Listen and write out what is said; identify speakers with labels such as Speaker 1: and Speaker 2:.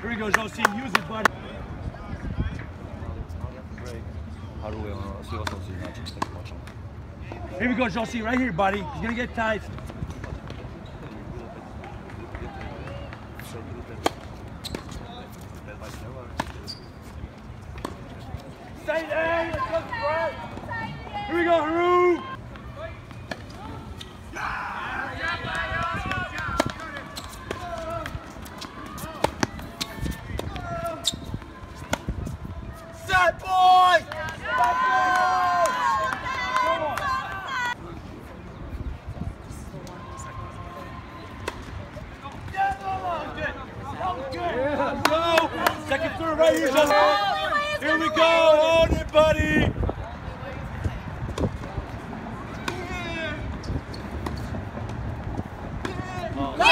Speaker 1: Here we go, Josie. Use it, buddy. Here we go, Josie, right here, buddy. He's gonna get tight. Stay there! right here, Justin. Oh, here we go. Own it, buddy. Yeah. Yeah. Oh.